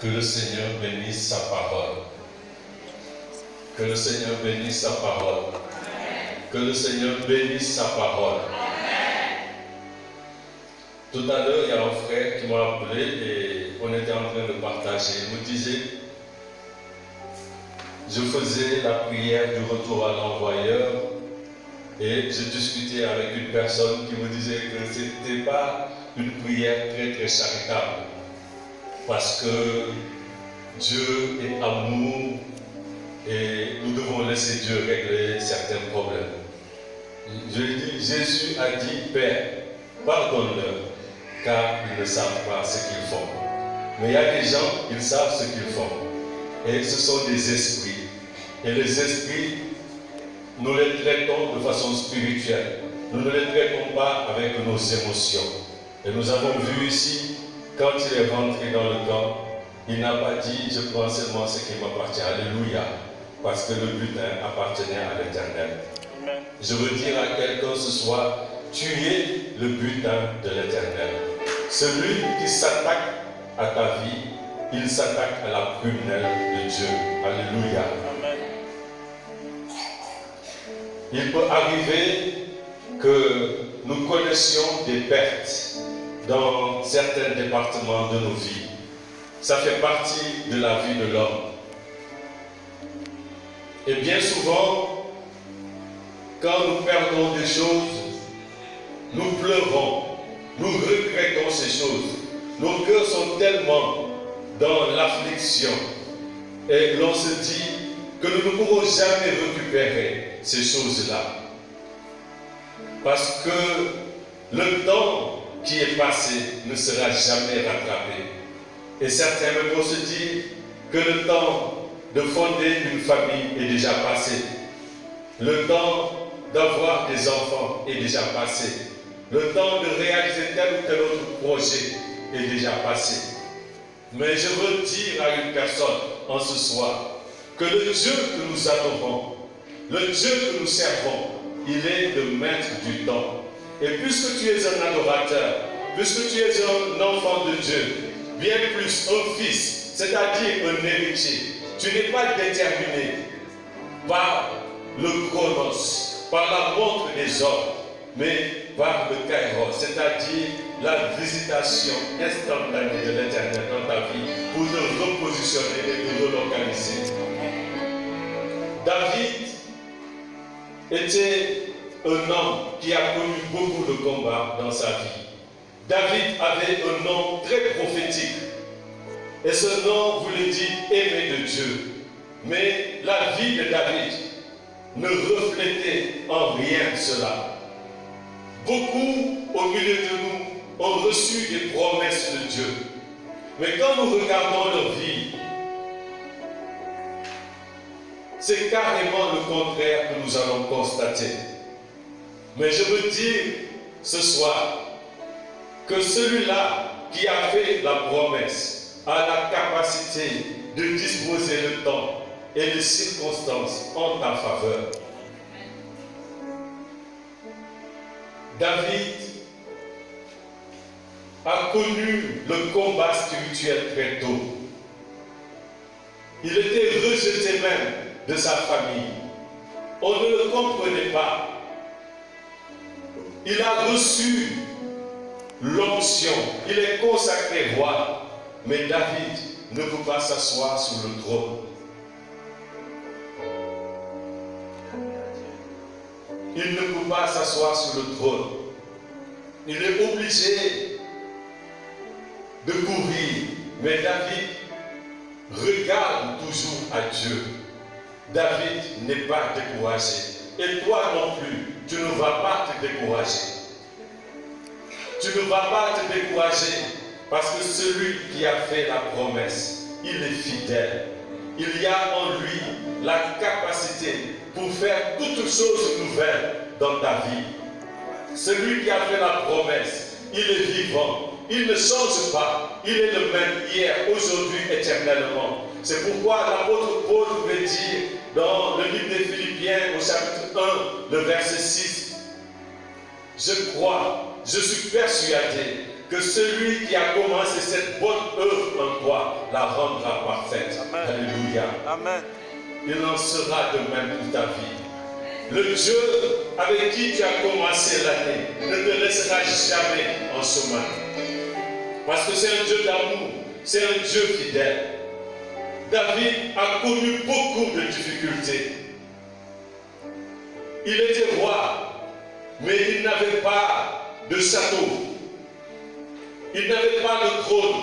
Que le Seigneur bénisse sa parole. Que le Seigneur bénisse sa parole. Que le Seigneur bénisse sa parole. Tout à l'heure, il y a un frère qui m'a appelé et on était en train de partager. Il me disait, je faisais la prière du retour à l'envoyeur et je discutais avec une personne qui me disait que ce n'était pas une prière très très charitable parce que Dieu est amour et nous devons laisser Dieu régler certains problèmes. Je dis, Jésus a dit, Père, pardonne-leur, car ils ne savent pas ce qu'ils font. Mais il y a des gens, ils savent ce qu'ils font. Et ce sont des esprits. Et les esprits, nous les traitons de façon spirituelle. Nous ne les traitons pas avec nos émotions. Et nous avons vu ici, quand il est rentré dans le camp, il n'a pas dit, je prends seulement ce qui m'appartient. Alléluia. Parce que le butin appartenait à l'éternel. Je veux dire à quelqu'un ce soir, tu es le butin de l'éternel. Celui qui s'attaque à ta vie, il s'attaque à la prunelle de Dieu. Alléluia. Il peut arriver que nous connaissions des pertes dans certains départements de nos vies. Ça fait partie de la vie de l'homme. Et bien souvent, quand nous perdons des choses, nous pleurons, nous regrettons ces choses. Nos cœurs sont tellement dans l'affliction et l'on se dit que nous ne pourrons jamais récupérer ces choses-là. Parce que le temps qui est passé ne sera jamais rattrapé. Et certains vont se dire que le temps de fonder une famille est déjà passé. Le temps d'avoir des enfants est déjà passé. Le temps de réaliser tel ou tel autre projet est déjà passé. Mais je veux dire à une personne en ce soir que le Dieu que nous adorons, le Dieu que nous servons, il est le maître du temps. Et puisque tu es un adorateur, puisque tu es un enfant de Dieu, bien plus un fils, c'est-à-dire un héritier, tu n'es pas déterminé par le chronos, par la montre des hommes, mais par le kairos, c'est-à-dire la visitation instantanée de l'éternel dans ta vie pour te repositionner et te relocaliser. David était un homme qui a connu beaucoup de combats dans sa vie. David avait un nom très prophétique. Et ce nom voulait dire aimé de Dieu. Mais la vie de David ne reflétait en rien cela. Beaucoup au milieu de nous ont reçu des promesses de Dieu. Mais quand nous regardons leur vie, c'est carrément le contraire que nous allons constater. Mais je veux dire ce soir que celui-là qui a fait la promesse a la capacité de disposer le temps et les circonstances en ta faveur. David a connu le combat spirituel très tôt. Il était rejeté même de sa famille. On ne le comprenait pas. Il a reçu l'onction. Il est consacré roi. Mais David ne peut pas s'asseoir sur le trône. Il ne peut pas s'asseoir sur le trône. Il est obligé de courir. Mais David regarde toujours à Dieu. David n'est pas découragé. Et toi non plus, tu ne vas pas te décourager. Tu ne vas pas te décourager parce que celui qui a fait la promesse, il est fidèle. Il y a en lui la capacité pour faire toutes choses nouvelles dans ta vie. Celui qui a fait la promesse, il est vivant. Il ne change pas. Il est le même hier, aujourd'hui, éternellement. C'est pourquoi l'apôtre Paul veut dire dans le livre des Philippiens au chapitre 1, le verset 6, je crois, je suis persuadé que celui qui a commencé cette bonne œuvre en toi la rendra parfaite. Amen. Alléluia. Amen. Il en sera de même pour ta vie. Le Dieu avec qui tu as commencé l'année ne te laissera jamais en chemin. Parce que c'est un Dieu d'amour, c'est un Dieu fidèle. David a connu beaucoup de difficultés. Il était roi, mais il n'avait pas de château. Il n'avait pas de trône.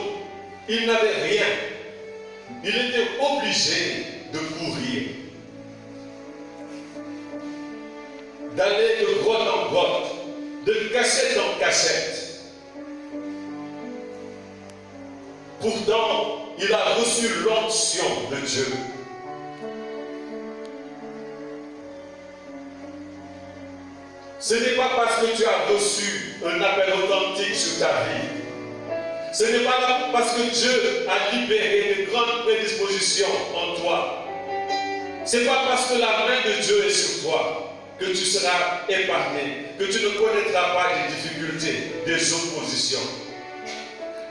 Il n'avait rien. Il était obligé de courir. D'aller de grotte en grotte, de cachette en cachette. Pourtant, il a reçu l'onction de Dieu. Ce n'est pas parce que tu as reçu un appel authentique sur ta vie. Ce n'est pas parce que Dieu a libéré de grandes prédispositions en toi. Ce n'est pas parce que la main de Dieu est sur toi que tu seras épargné, que tu ne connaîtras pas des difficultés, des oppositions.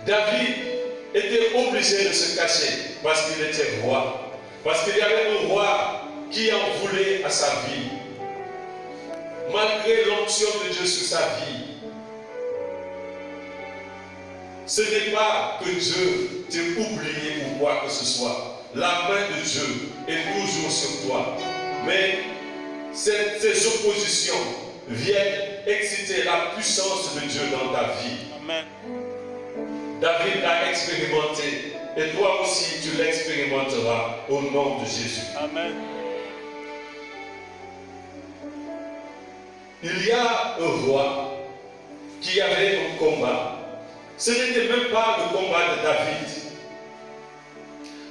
David était obligé de se cacher parce qu'il était roi. Parce qu'il y avait un roi qui en voulait à sa vie. Malgré l'onction de Dieu sur sa vie, ce n'est pas que Dieu t'ait oublié ou quoi que ce soit. La main de Dieu est toujours sur toi. Mais ces, oppositions viennent exciter la puissance de Dieu dans ta vie. Amen. David l'a expérimenté et toi aussi tu l'expérimenteras au nom de Jésus. Amen. Il y a un roi qui avait un combat. Ce n'était même pas le combat de David.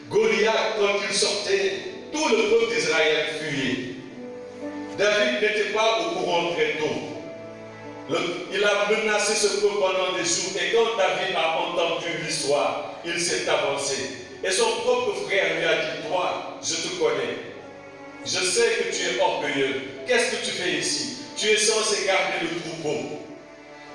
Goliath, quand il sortait, tout le peuple d'Israël fuyait. David n'était pas au courant très tôt. Il a menacé ce peuple pendant des jours. Et quand David a entendu l'histoire, il s'est avancé. Et son propre frère lui a dit, toi, je te connais. Je sais que tu es orgueilleux. Qu'est-ce que tu fais ici? Tu es censé garder le troupeau.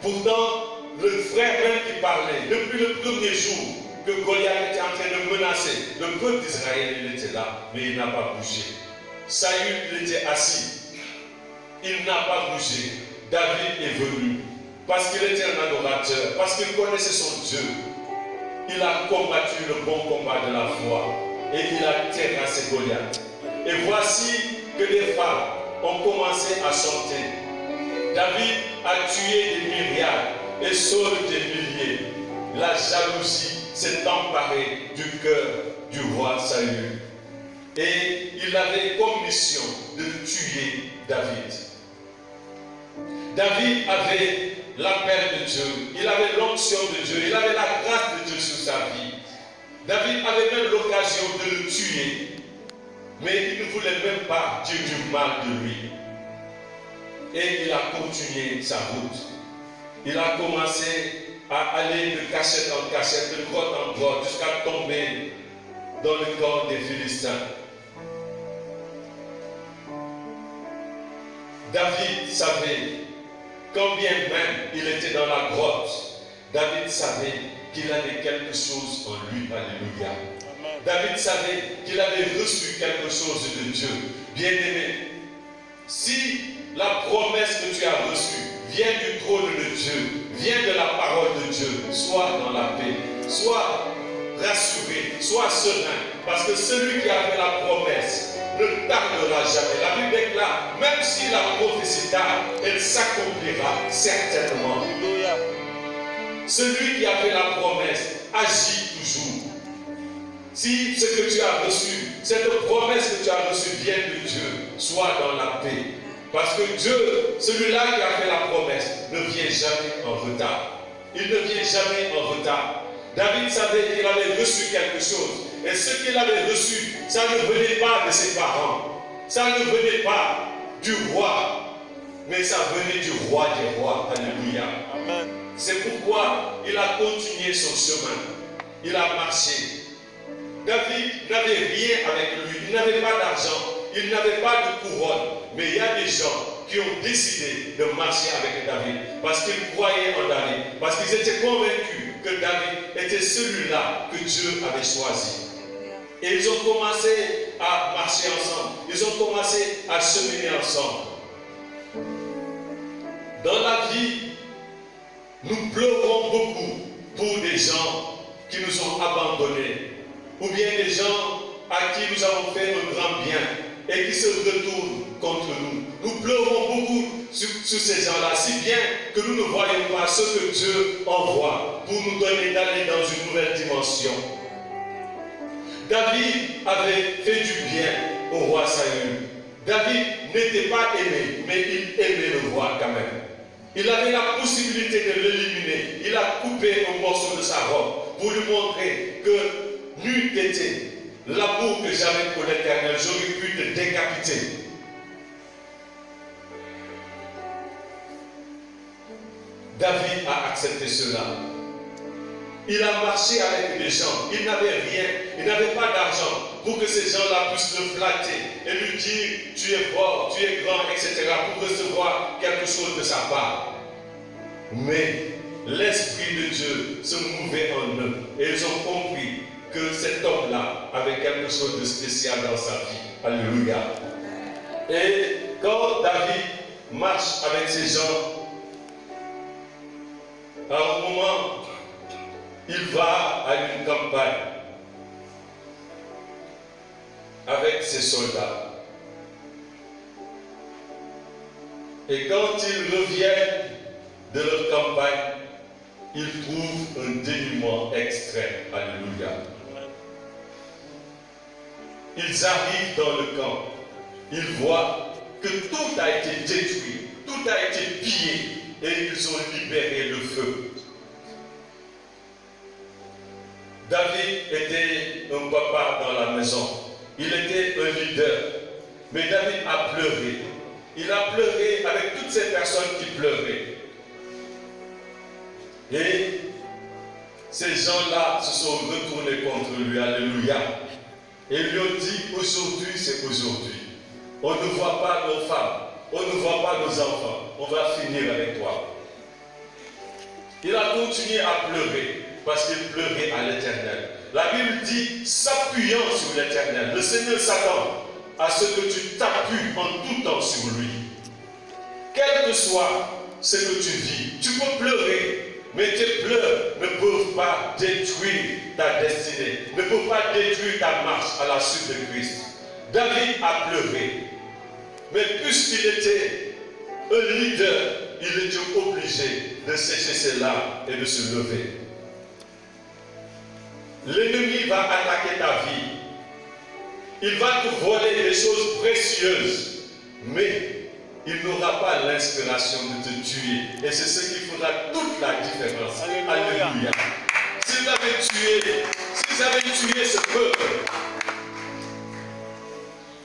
Pourtant, le frère même qui parlait, depuis le premier jour que Goliath était en train de menacer, le peuple d'Israël, il était là, mais il n'a pas bougé. Saül, il était assis. Il n'a pas bougé. David est venu parce qu'il était un adorateur, parce qu'il connaissait son Dieu. Il a combattu le bon combat de la foi et il a terrassé Goliath. Et voici que les femmes ont commencé à chanter. David a tué des myriades et sauvé des milliers. La jalousie s'est emparée du cœur du roi Saül. Et il avait comme mission de tuer David. David avait l'appel de Dieu, il avait l'onction de Dieu, il avait la grâce de Dieu sur sa vie. David avait même l'occasion de le tuer, mais il ne voulait même pas dire du mal de lui. Et il a continué sa route. Il a commencé à aller de cachette en cachette, de grotte en grotte, jusqu'à tomber dans le corps des Philistins. David savait, combien même il était dans la grotte, David savait qu'il avait quelque chose en lui. Alléluia. David savait qu'il avait reçu quelque chose de Dieu. Bien-aimé, si la promesse que tu as reçue vient du trône de Dieu, vient de la parole de Dieu, sois dans la paix, sois rassuré, sois serein, parce que celui qui a fait la promesse ne tardera jamais. La Bible déclare, même si la prophétie tarde, elle s'accomplira certainement. Celui qui a fait la promesse agit toujours. Si ce que tu as reçu, cette promesse que tu as reçue vient de Dieu, sois dans la paix. Parce que Dieu, celui-là qui a fait la promesse, ne vient jamais en retard. Il ne vient jamais en retard. David savait qu'il avait reçu quelque chose. Et ce qu'il avait reçu, ça ne venait pas de ses parents. Ça ne venait pas du roi. Mais ça venait du roi des rois. Alléluia. C'est pourquoi il a continué son chemin. Il a marché. David n'avait rien avec lui. Il n'avait pas d'argent. Il n'avait pas de couronne. Mais il y a des gens qui ont décidé de marcher avec David parce qu'ils croyaient en David, parce qu'ils étaient convaincus que David était celui-là que Dieu avait choisi. Et ils ont commencé à marcher ensemble. Ils ont commencé à cheminer ensemble. Dans la vie, nous pleurons beaucoup pour des gens qui nous ont abandonnés, ou bien des gens à qui nous avons fait un grand bien et qui se retournent contre nous. Nous pleurons beaucoup sur, ces gens-là, si bien que nous ne voyons pas ce que Dieu envoie pour nous donner d'aller dans une nouvelle dimension. David avait fait du bien au roi Saül. David n'était pas aimé, mais il aimait le roi quand même. Il avait la possibilité de l'éliminer. Il a coupé un morceau de sa robe pour lui montrer que n'eût été l'amour que j'avais pour l'éternel, j'aurais pu te décapiter. David a accepté cela. Il a marché avec des gens. Il n'avait rien. Il n'avait pas d'argent pour que ces gens-là puissent le flatter et lui dire tu es fort, tu es grand, etc. pour recevoir quelque chose de sa part. Mais l'Esprit de Dieu se mouvait en eux et ils ont compris que cet homme-là avait quelque chose de spécial dans sa vie. Alléluia. Et quand David marche avec ces gens, à un moment, il va à une campagne avec ses soldats. Et quand ils reviennent de leur campagne, ils trouvent un dénuement extrême. Alléluia. Ils arrivent dans le camp. Ils voient que tout a été détruit, tout a été pillé et ils ont libéré le feu. David était un papa dans la maison. Il était un leader. Mais David a pleuré. Il a pleuré avec toutes ces personnes qui pleuraient. Et ces gens-là se sont retournés contre lui. Alléluia. Et lui ont dit, aujourd'hui c'est aujourd'hui. On ne voit pas nos femmes, on ne voit pas nos enfants. On va finir avec toi. Il a continué à pleurer parce qu'il pleurait à l'éternel. La Bible dit, s'appuyant sur l'éternel, le Seigneur s'attend à ce que tu t'appuies en tout temps sur lui. Quel que soit ce que tu vis, tu peux pleurer, mais tes pleurs ne peuvent pas détruire ta destinée, ne peuvent pas détruire ta marche à la suite de Christ. David a pleuré, mais puisqu'il était un leader, il était obligé de sécher ses larmes et de se lever. L'ennemi va attaquer ta vie. Il va te voler des choses précieuses, mais il n'aura pas l'inspiration de te tuer. Et c'est ce qui fera toute la différence. Alléluia. S'ils avaient tué, s'ils avaient tué ce peuple,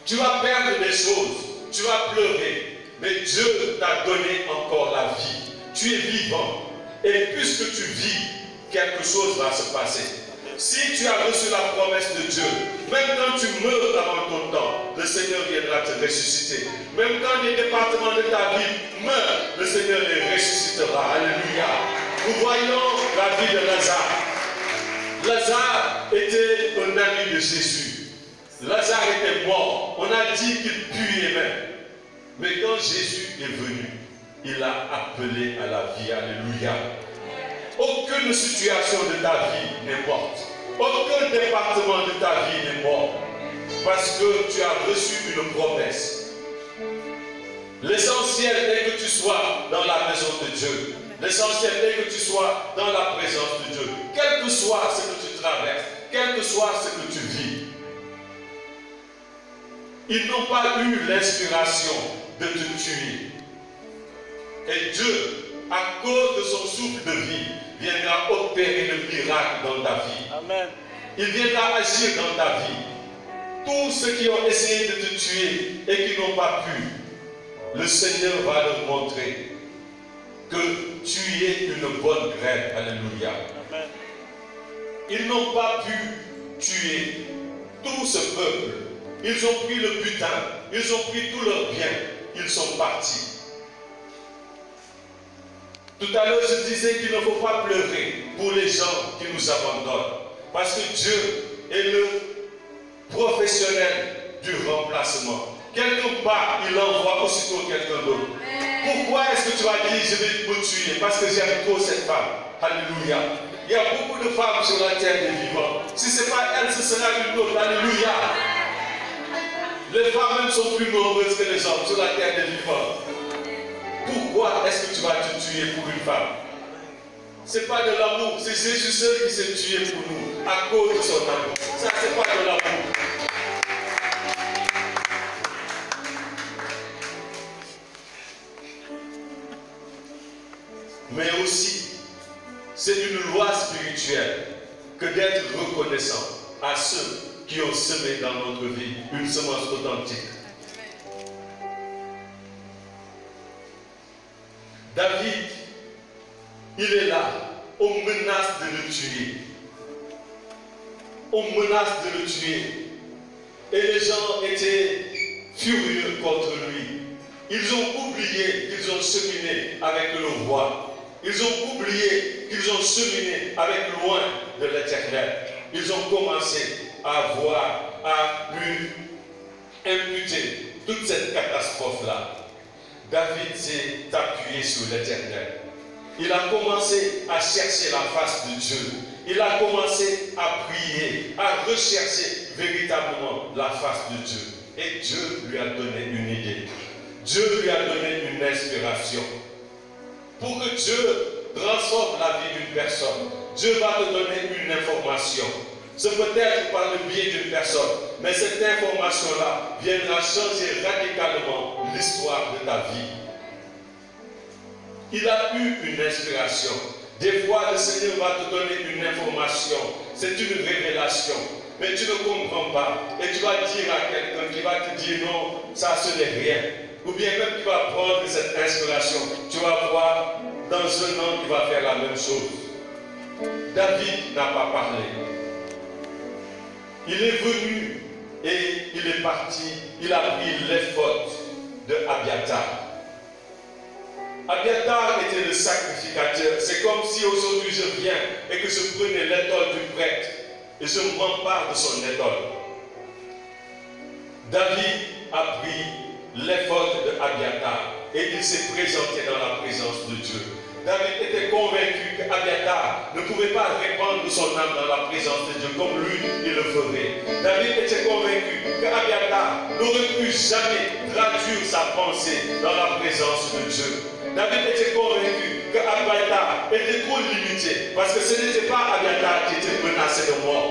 tu vas perdre des choses, tu vas pleurer, mais Dieu t'a donné encore la vie. Tu es vivant. Et puisque tu vis, quelque chose va se passer. Si tu as reçu la promesse de Dieu, même quand tu meurs avant ton temps, le Seigneur viendra te ressusciter. Même quand les départements de ta vie meurent, le Seigneur les ressuscitera. Alléluia. Nous voyons la vie de Lazare. Lazare était un ami de Jésus. Lazare était mort. On a dit qu'il puait même. Mais quand Jésus est venu, il a appelé à la vie. Alléluia. Aucune situation de ta vie n'est morte. Aucun département de ta vie mort. Parce que tu as reçu une promesse. L'essentiel est que tu sois dans la maison de Dieu. L'essentiel est que tu sois dans la présence de Dieu. Quel que soit ce que tu traverses, quel que soit ce que tu vis. Ils n'ont pas eu l'inspiration de te tuer. Et Dieu, à cause de son souffle de vie, viendra opérer le miracle dans ta vie. Amen. Il viendra agir dans ta vie. Tous ceux qui ont essayé de te tuer et qui n'ont pas pu, le Seigneur va leur montrer que tu es une bonne graine. Alléluia. Amen. Ils n'ont pas pu tuer tout ce peuple. Ils ont pris le butin, ils ont pris tous leurs biens, ils sont partis. Tout à l'heure, je disais qu'il ne faut pas pleurer pour les gens qui nous abandonnent. Parce que Dieu est le professionnel du remplacement. Quelque part, il envoie aussitôt quelqu'un d'autre. Pourquoi est-ce que tu as dit je vais me tuer Parce que j'aime trop cette femme? Alléluia. Il y a beaucoup de femmes sur la terre des vivants. Si ce n'est pas elle, ce sera une autre. Alléluia. Les femmes même sont plus nombreuses que les hommes sur la terre des vivants. Pourquoi est-ce que tu vas te tuer pour une femme? Ce n'est pas de l'amour, c'est Jésus seul qui s'est tué pour nous à cause de son amour. Ça, ce n'est pas de l'amour. Mais aussi, c'est une loi spirituelle que d'être reconnaissant à ceux qui ont semé dans notre vie une semence authentique. David, il est là, on menace de le tuer. On menace de le tuer. Et les gens étaient furieux contre lui. Ils ont oublié qu'ils ont cheminé avec le roi. Ils ont oublié qu'ils ont cheminé avec loin de l'éternel. Ils ont commencé à voir, à lui imputer toute cette catastrophe-là. David s'est appuyé sur l'éternel. Il a commencé à chercher la face de Dieu. Il a commencé à prier, à rechercher véritablement la face de Dieu. Et Dieu lui a donné une idée. Dieu lui a donné une inspiration. Pour que Dieu transforme la vie d'une personne, Dieu va te donner une information. C'est peut-être par le biais d'une personne, mais cette information-là viendra changer radicalement l'histoire de ta vie. Il a eu une inspiration. Des fois, le Seigneur va te donner une information. C'est une révélation. Mais tu ne comprends pas. Et tu vas dire à quelqu'un qui va te dire non, ça ce n'est rien. Ou bien même tu vas prendre cette inspiration. Tu vas voir dans un an, tu vas faire la même chose. David n'a pas parlé. Il est venu et il est parti. Il a pris les fautes de Abiatar. Abiatar était le sacrificateur. C'est comme si aujourd'hui je viens et que je prenais l'étole du prêtre et je m'empare de son étole. David a pris les fautes de Abiatar et il s'est présenté dans la présence de Dieu. David était convaincu qu'Abiatar ne pouvait pas répandre son âme dans la présence de Dieu comme lui, il le ferait. David était convaincu qu'Abiatar n'aurait pu jamais traduire sa pensée dans la présence de Dieu. David était convaincu qu'Abiatar était trop limité parce que ce n'était pas Abiatar qui était menacé de mort.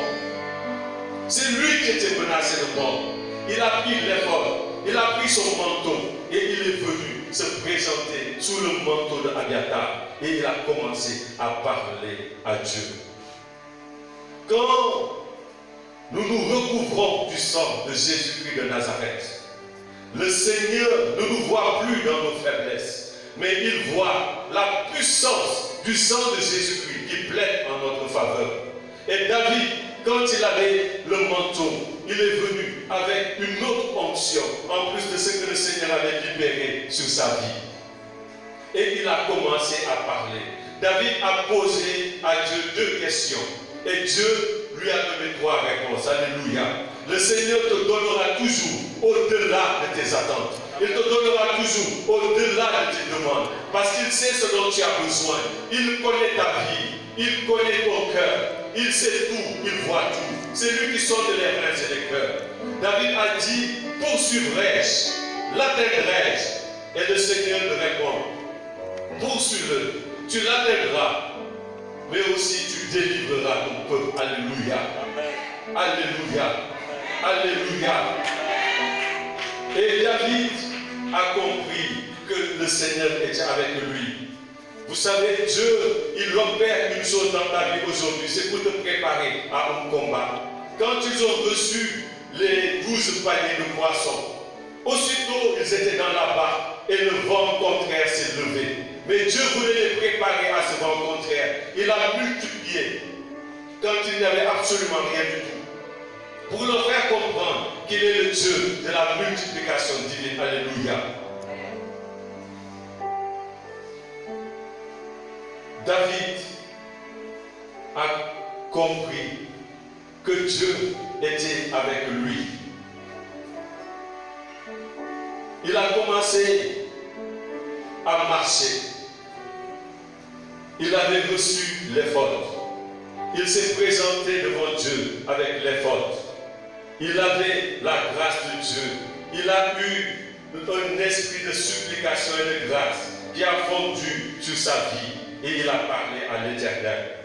C'est lui qui était menacé de mort. Il a pris l'effort, il a pris son manteau et il est venu se présenter sous le manteau de Abiatar et il a commencé à parler à Dieu. Quand nous nous recouvrons du sang de Jésus-Christ de Nazareth, le Seigneur ne nous voit plus dans nos faiblesses, mais il voit la puissance du sang de Jésus-Christ qui plaide en notre faveur. Et David, quand il avait le manteau, il est venu avec une autre onction, en plus de ce que le Seigneur avait libéré sur sa vie. Et il a commencé à parler. David a posé à Dieu deux questions. Et Dieu lui a donné trois réponses. Alléluia. Le Seigneur te donnera toujours au-delà de tes attentes. Il te donnera toujours au-delà de tes demandes. Parce qu'il sait ce dont tu as besoin. Il connaît ta vie. Il connaît ton cœur. Il sait tout. Il voit tout. C'est lui qui sonde les reins et les cœurs. David a dit, poursuivrai-je, l'atteindrai-je Et le Seigneur lui répond, poursuis-le, tu l'atteindras, mais aussi tu délivreras ton peuple. Alléluia. Alléluia. Alléluia. Et David a compris que le Seigneur était avec lui. Vous savez, Dieu, il opère une chose dans ta vie aujourd'hui, c'est pour te préparer à un combat. Quand ils ont reçu les douze paniers de poissons, aussitôt ils étaient dans la barque et le vent contraire s'est levé. Mais Dieu voulait les préparer à ce vent contraire. Il a multiplié quand il n'y avait absolument rien du tout. Pour leur faire comprendre qu'il est le Dieu de la multiplication divine. Alléluia. David a compris que Dieu était avec lui. Il a commencé à marcher. Il avait reçu les fautes. Il s'est présenté devant Dieu avec les fautes. Il avait la grâce de Dieu. Il a eu un esprit de supplication et de grâce qui a fondu sur sa vie et il a parlé à l'Éternel.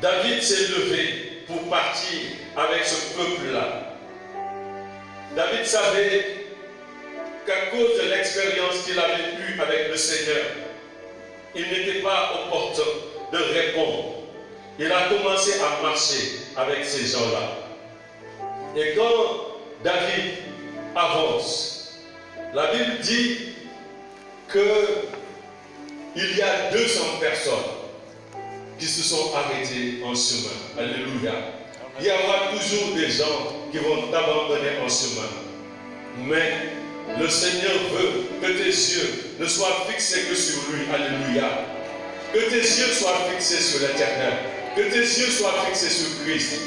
David s'est levé pour partir avec ce peuple-là. David savait qu'à cause de l'expérience qu'il avait eue avec le Seigneur, il n'était pas opportun de répondre. Il a commencé à marcher avec ces gens-là. Et quand David avance, la Bible dit que il y a 200 personnes qui se sont arrêtées en chemin. Alléluia. Il y aura toujours des gens qui vont t'abandonner en chemin. Mais le Seigneur veut que tes yeux ne soient fixés que sur lui. Alléluia. Que tes yeux soient fixés sur l'éternel. Que tes yeux soient fixés sur Christ.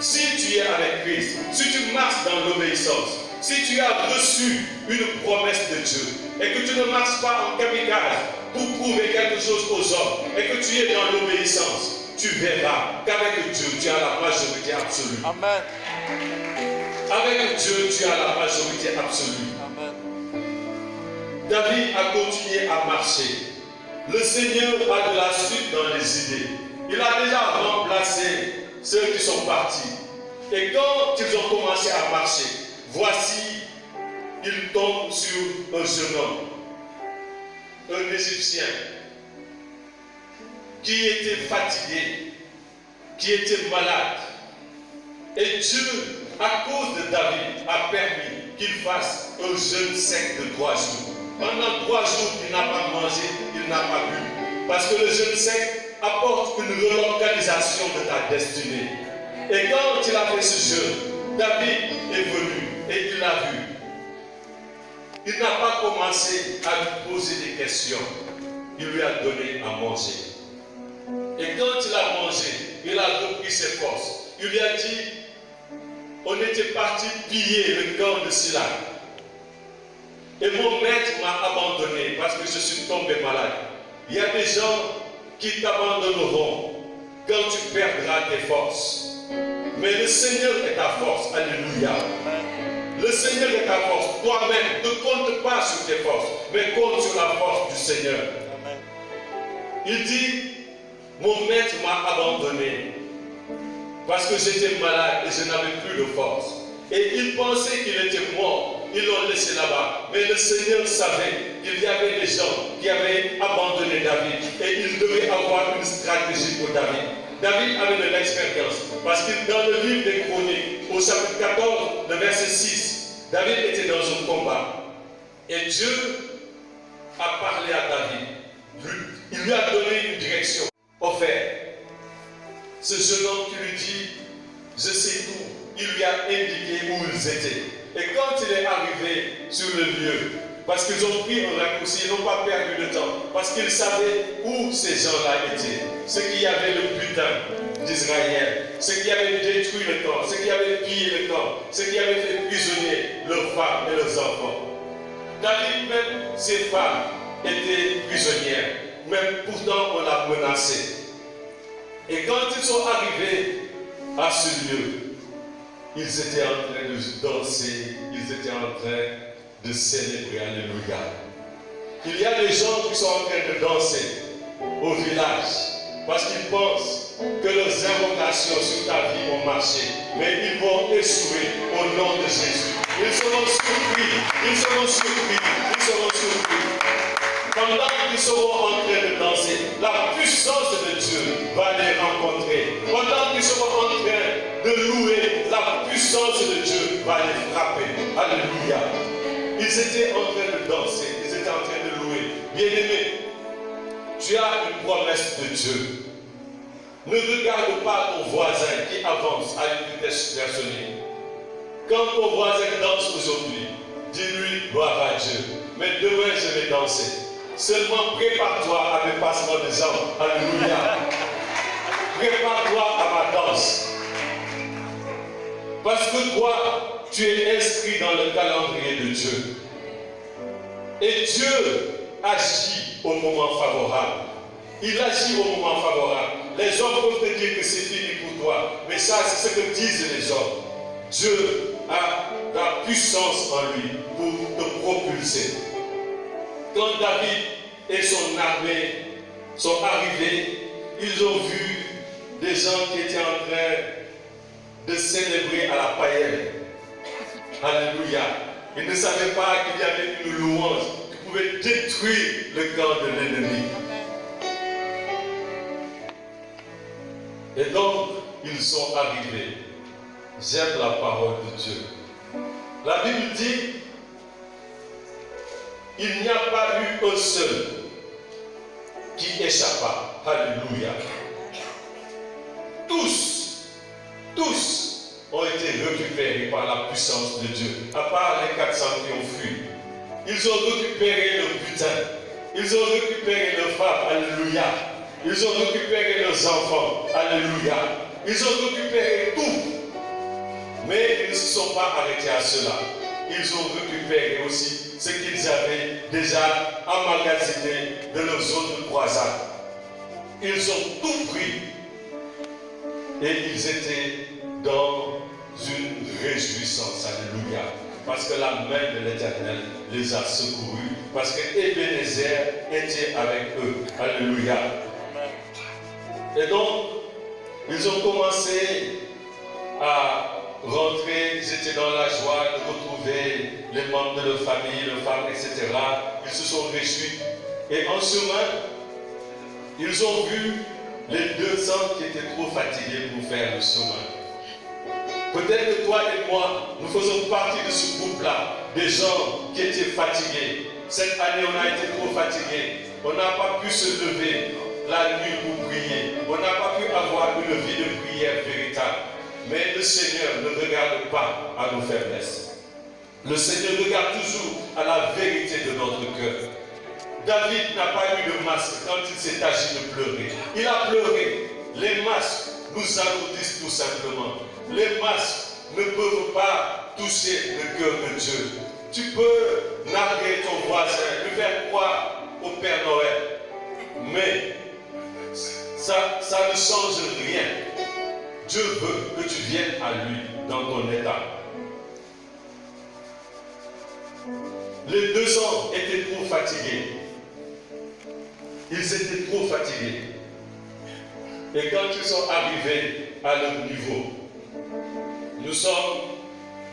Si tu es avec Christ, si tu marches dans l'obéissance, si tu as reçu une promesse de Dieu et que tu ne marches pas en kamikaze pour prouver quelque chose aux hommes et que tu es dans l'obéissance, tu verras qu'avec Dieu, tu as la majorité absolue. Amen. Avec Dieu, tu as la majorité absolue. Amen. David a continué à marcher. Le Seigneur a de la suite dans les idées. Il a déjà remplacé ceux qui sont partis. Et quand ils ont commencé à marcher, voici, il tombe sur un jeune homme, un Égyptien, qui était fatigué, qui était malade. Et Dieu, à cause de David, a permis qu'il fasse un jeûne sec de trois jours. Pendant trois jours, il n'a pas mangé, il n'a pas bu. Parce que le jeûne sec apporte une réorganisation de ta destinée. Et quand il a fait ce jeûne, David est venu et il l'a vu. Il n'a pas commencé à lui poser des questions. Il lui a donné à manger. Et quand il a mangé, il a repris ses forces. Il lui a dit, on était parti piller le camp de Silas. Et mon maître m'a abandonné parce que je suis tombé malade. Il y a des gens qui t'abandonneront quand tu perdras tes forces. Mais le Seigneur est ta force. Alléluia. Le Seigneur est ta force. Toi-même, ne compte pas sur tes forces, mais compte sur la force du Seigneur. Amen. Il dit, mon maître m'a abandonné parce que j'étais malade et je n'avais plus de force. Et il pensait qu'il était mort. Ils l'ont laissé là-bas. Mais le Seigneur savait qu'il y avait des gens qui avaient abandonné David. Et il devait avoir une stratégie pour David. David avait de l'expérience. Parce que dans le livre des Chroniques, au chapitre 14, le verset 6, David était dans un combat. Et Dieu a parlé à David. Il lui a donné une direction offerte. Ce jeune homme qui lui dit, je sais tout, il lui a indiqué où ils étaient. Et quand il est arrivé sur le lieu, parce qu'ils ont pris un raccourci, ils n'ont pas perdu de temps, parce qu'ils savaient où ces gens-là étaient, ceux qui avaient le butin d'Israël, ceux qui avaient détruit le camp, ceux qui avaient pillé le camp, ceux qui avaient fait prisonnier leurs femmes et leurs enfants. David, même ses femmes étaient prisonnières, même pourtant on l'a menacé. Et quand ils sont arrivés à ce lieu, ils étaient en train de danser, ils étaient en train de célébrer. Alléluia. Il y a des gens qui sont en train de danser au village parce qu'ils pensent que leurs invocations sur ta vie vont marcher, mais ils vont échouer au nom de Jésus. Ils seront surpris, ils seront surpris, ils seront surpris. Pendant qu'ils seront en train de danser, la puissance de Dieu va les rencontrer. Pendant qu'ils seront en train de louer, la puissance de Dieu va les frapper. Alléluia. Ils étaient en train de danser, ils étaient en train de louer. Bien-aimé, tu as une promesse de Dieu. Ne regarde pas ton voisin qui avance à une vitesse supersonique. Quand ton voisin danse aujourd'hui, dis-lui gloire à Dieu. Mais demain, je vais danser. Seulement prépare-toi à me passement des hommes. Alléluia. Prépare-toi à ma danse. Parce que toi, tu es inscrit dans le calendrier de Dieu. Et Dieu agit au moment favorable. Il agit au moment favorable. Les hommes peuvent te dire que c'est fini pour toi. Mais ça, c'est ce que disent les hommes. Dieu a la puissance en lui pour te propulser. Quand David et son armée sont arrivés, ils ont vu des gens qui étaient en train de célébrer à la païenne. Alléluia. Ils ne savaient pas qu'il y avait une louange pouvait détruire le camp de l'ennemi. Et donc, ils sont arrivés. J'aime la parole de Dieu. La Bible dit, il n'y a pas eu un seul qui échappa. Alléluia. Tous, tous ont été récupérés par la puissance de Dieu, à part les 400 qui ont fui. Ils ont récupéré le butin. Ils ont récupéré leurs femmes. Alléluia. Ils ont récupéré leurs enfants. Alléluia. Ils ont récupéré tout. Mais ils ne se sont pas arrêtés à cela. Ils ont récupéré aussi ce qu'ils avaient déjà emmagasiné de leurs autres croisades. Ils ont tout pris. Et ils étaient dans une réjouissance. Alléluia. Parce que la main de l'Éternel les a secourus. Parce que Ebenezer était avec eux. Alléluia. Et donc, ils ont commencé à rentrer, ils étaient dans la joie de retrouver les membres de leur famille, leurs femmes, etc. Ils se sont réjouis. Et en chemin, ils ont vu les 200 qui étaient trop fatigués pour faire le chemin. Peut-être que toi et moi, nous faisons partie de ce groupe-là, des gens qui étaient fatigués. Cette année, on a été trop fatigués. On n'a pas pu se lever la nuit pour prier. On n'a pas pu avoir une vie de prière véritable. Mais le Seigneur ne regarde pas à nos faiblesses. Le Seigneur regarde toujours à la vérité de notre cœur. David n'a pas eu de masque quand il s'est agi de pleurer. Il a pleuré. Les masques nous alourdissent tout simplement. Les masques ne peuvent pas toucher le cœur de Dieu. Tu peux narguer ton voisin, lui faire croire au Père Noël. Mais ça, ça ne change rien. Dieu veut que tu viennes à lui dans ton état. Les deux hommes étaient trop fatigués. Ils étaient trop fatigués. Et quand ils sont arrivés à leur niveau, nous sommes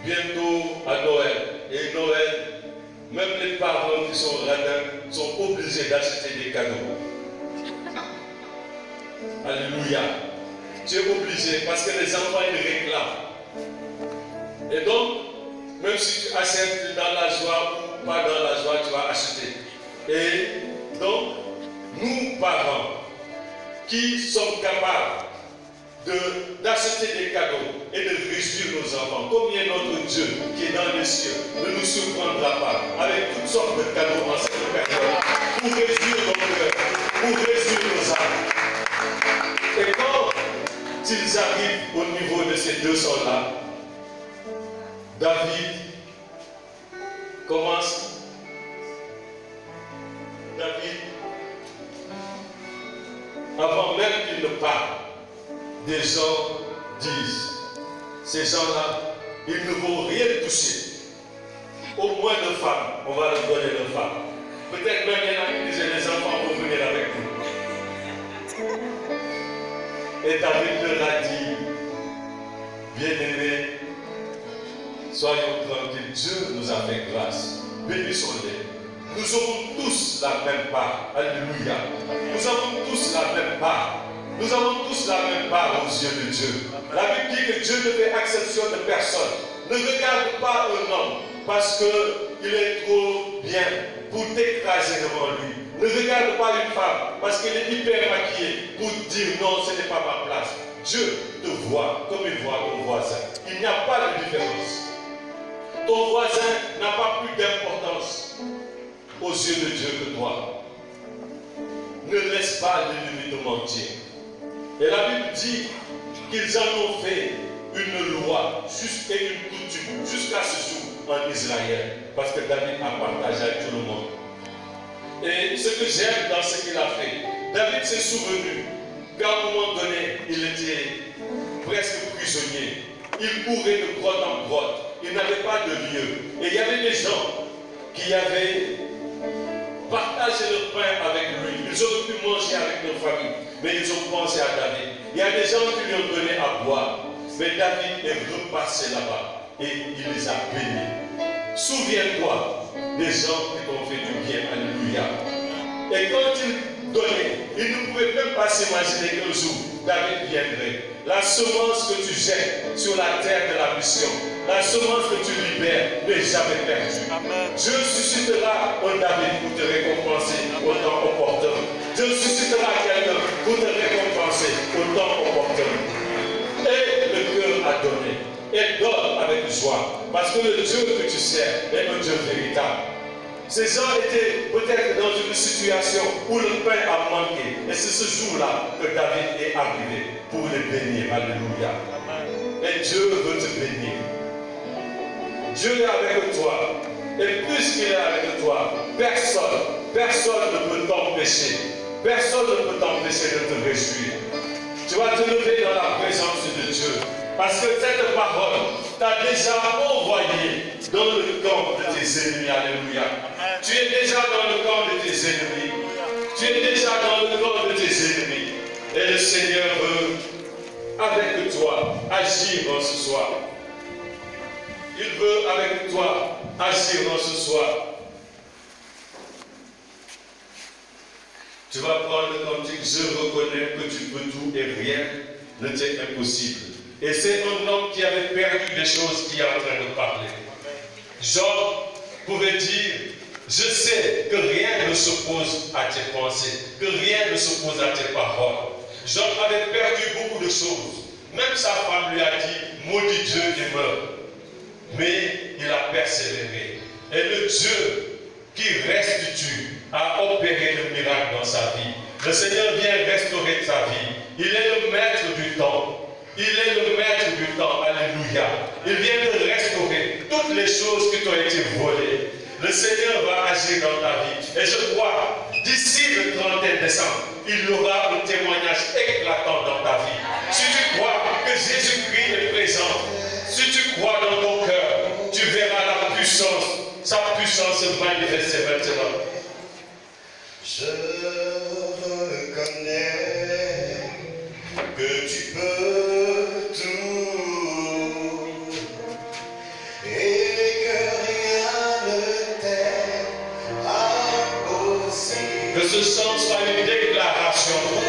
bientôt à Noël. Et Noël, même les parents qui sont radins sont obligés d'acheter des cadeaux. Alléluia. Tu es obligé parce que les enfants ils réclament. Et donc, même si tu achètes dans la joie ou pas dans la joie, tu vas acheter. Et donc, nous, parents, qui sommes capables d'acheter des cadeaux et de réjouir nos enfants, combien notre Dieu qui est dans les cieux ne nous surprendra pas avec toutes sortes de cadeaux en cette période pour réjouir nos cœurs, pour réjouir nos âmes. Et quand ils arrivent au niveau de ces deux soldats, David commence. David, avant même qu'il ne parle, des gens disent, ces gens-là, ils ne vont rien toucher. Au moins de femmes, on va leur donner de femmes. Peut-être même il y en a qui disaient, les enfants vont venir avec nous. Et David leur a dit, bien-aimés, soyons tranquilles, Dieu nous a fait grâce. Bénissons-les. Nous avons tous la même part. Alléluia. Nous avons tous la même part. Nous avons tous la même part aux yeux de Dieu. La Bible dit que Dieu ne fait exception de personne. Ne regarde pas un homme parce qu'il est trop bien pour t'écraser devant lui. Ne regarde pas une femme parce qu'elle est hyper maquillée pour dire non, ce n'est pas ma place. Dieu te voit comme il voit ton voisin. Il n'y a pas de différence. Ton voisin n'a pas plus d'importance aux yeux de Dieu que toi. ne laisse pas l'ennemi te mentir. Et la Bible dit qu'ils en ont fait une loi et une coutume jusqu'à ce jour en Israël. Parce que David a partagé avec tout le monde. Et ce que j'aime dans ce qu'il a fait, David s'est souvenu qu'à un moment donné, il était presque prisonnier. Il courait de grotte en grotte. Il n'avait pas de lieu. Et il y avait des gens qui avaient partagé leur pain avec lui. Ils auraient pu manger avec leur famille. Mais ils ont pensé à David. Il y a des gens qui lui ont donné à boire. Mais David est repassé là-bas. Et il les a bénis. Souviens-toi des gens qui t'ont fait du bien. Alléluia. Et quand il donnait, il ne pouvait même pas s'imaginer qu'un jour, David viendrait. La semence que tu jettes sur la terre de la mission, la semence que tu libères n'est jamais perdue. Dieu suscitera un David pour te récompenser au temps opportun. Dieu suscitera quelqu'un pour te récompenser au temps opportun. Et le cœur a donné. Et donne avec joie. Parce que le Dieu que tu sers est un Dieu véritable. Ces gens étaient peut-être dans une situation où le pain a manqué. Et c'est ce jour-là que David est arrivé pour les bénir. Alléluia. Et Dieu veut te bénir. Dieu est avec toi. Et puisqu'il est avec toi, personne, personne ne peut t'empêcher. Personne ne peut t'empêcher de te réjouir. Tu vas te lever dans la présence de Dieu. Parce que cette parole t'a déjà envoyé dans le camp de tes ennemis. Alléluia. Tu es déjà dans le camp de tes ennemis. Tu es déjà dans le camp de tes ennemis. Et le Seigneur veut, avec toi, agir dans ce soir. Il veut, avec toi, agir dans ce soir. Tu vas prendre le cantique, je reconnais que tu peux tout et rien ne t'est impossible. Et c'est un homme qui avait perdu des choses qui est en train de parler. Job pouvait dire, je sais que rien ne s'oppose à tes pensées, que rien ne s'oppose à tes paroles. Job avait perdu beaucoup de choses. Même sa femme lui a dit, maudit Dieu et meurt. Mais il a persévéré. Et le Dieu qui restitue a opéré le miracle dans sa vie. Le Seigneur vient restaurer sa vie. Il est le maître du temps. Il est le maître du temps. Alléluia. Il vient de restaurer toutes les choses qui t'ont été volées. Le Seigneur va agir dans ta vie. Et je crois, d'ici le 31 décembre, il y aura un témoignage éclatant dans ta vie. Si tu crois que Jésus-Christ est présent, si tu crois dans ton cœur, tu verras la puissance, sa puissance se manifester maintenant. Je reconnais que tu peux Chant soit une déclaration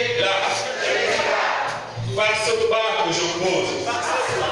Chega! Chega! Vai barco, João Pouso.